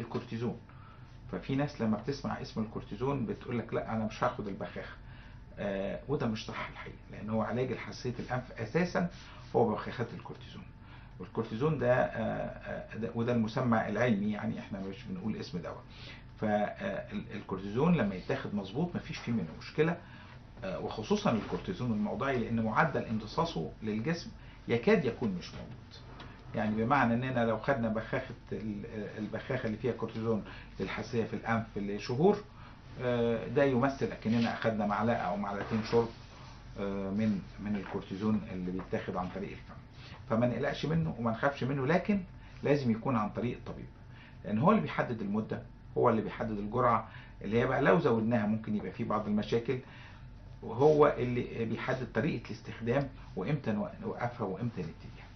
الكورتيزون. ففي ناس لما بتسمع اسم الكورتيزون بتقول لك لا أنا مش هاخد البخاخة. آه وده مش صح الحقيقة لأن هو علاج حساسيه الأنف أساسا هو بخاخات الكورتيزون. والكورتيزون ده, آه ده وده المسمى العلمي يعني إحنا مش بنقول اسم دواء. فالكورتيزون لما يتاخد مظبوط مفيش فيه منه مشكلة. آه وخصوصا الكورتيزون الموضعي لأن معدل امتصاصه للجسم يكاد يكون مش موجود. يعني بمعنى إننا لو خدنا بخاخة البخاخة اللي فيها كورتيزون للحساسيه في الأنف لشهور ده يمثل أكننا أخدنا معلقة أو معلقتين شرب من من الكورتيزون اللي بيتاخد عن طريق الفم. فما نقلقش منه وما نخافش منه لكن لازم يكون عن طريق الطبيب. لأن هو اللي بيحدد المدة هو اللي بيحدد الجرعة اللي هي بقى لو زودناها ممكن يبقى في بعض المشاكل. وهو اللي بيحدد طريقة الاستخدام وإمتى نوقفها وإمتى نبتديها.